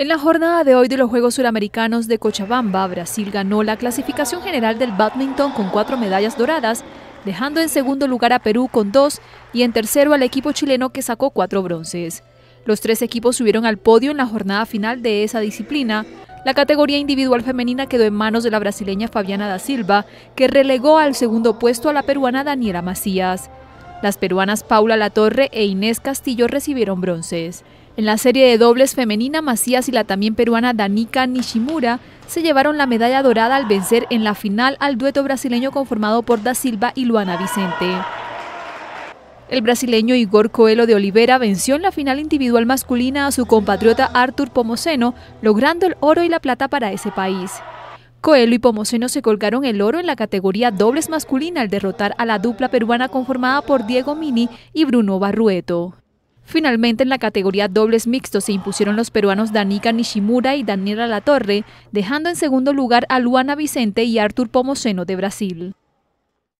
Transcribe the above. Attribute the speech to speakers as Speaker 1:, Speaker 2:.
Speaker 1: En la jornada de hoy de los Juegos Suramericanos de Cochabamba, Brasil ganó la clasificación general del badminton con cuatro medallas doradas, dejando en segundo lugar a Perú con dos y en tercero al equipo chileno que sacó cuatro bronces. Los tres equipos subieron al podio en la jornada final de esa disciplina. La categoría individual femenina quedó en manos de la brasileña Fabiana da Silva, que relegó al segundo puesto a la peruana Daniela Macías. Las peruanas Paula Latorre e Inés Castillo recibieron bronces. En la serie de dobles femenina, Macías y la también peruana Danica Nishimura se llevaron la medalla dorada al vencer en la final al dueto brasileño conformado por Da Silva y Luana Vicente. El brasileño Igor Coelho de Oliveira venció en la final individual masculina a su compatriota Artur Pomoceno, logrando el oro y la plata para ese país. Coelho y Pomoceno se colgaron el oro en la categoría dobles masculina al derrotar a la dupla peruana conformada por Diego Mini y Bruno Barrueto. Finalmente, en la categoría dobles mixtos se impusieron los peruanos Danica Nishimura y Daniela Latorre, dejando en segundo lugar a Luana Vicente y Artur Pomoceno de Brasil.